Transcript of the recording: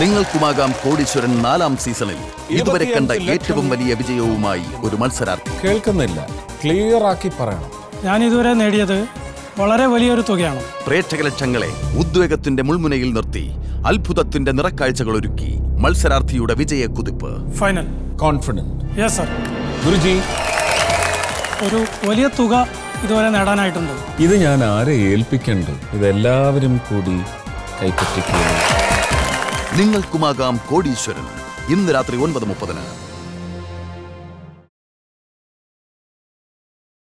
നിങ്ങൾക്കുമാകാം കോടീശ്വരൻ നാലാം സീസണിൽ. ഇതുവരെ കണ്ട ഏറ്റവും വലിയ വിജയവുമായി ഒരു മത്സരാർത്ഥി. കേൾക്കുന്നില്ല. ക്ലിയർ ആക്കി പറയണം. ഞാൻ ഇതുവരെ നേടിയത് വളരെ വലിയൊരു തുകയാണ്. പ്രേക്ഷക ലക്ഷങ്ങളെ ഉദ്വേഗത്തിന്റെ മുൾമുനയിൽ നിർത്തി അത്ഭുതത്തിന്റെ നിറക്കാഴ്ചകൾ ഒരുക്കി മത്സരാർത്ഥിയുടെ വിജയ കുതിപ്പ്. Final confidence yes sir Guruji. ഒരു വലിയ തുക ഇതുവരെ നേടാനായിട്ടുണ്ട്. ഇത് ഞാൻ ആരെ ഏൽപ്പിക്കേണ്ടത്? ഇതെല്ലാവരും കൂടി കൈപ്പറ്റിക്കുക നിങ്ങൾക്കുമാകാം കോടീശ്വരൻ. ഇന്ന് രാത്രി ഒൻപത് മുപ്പതിന്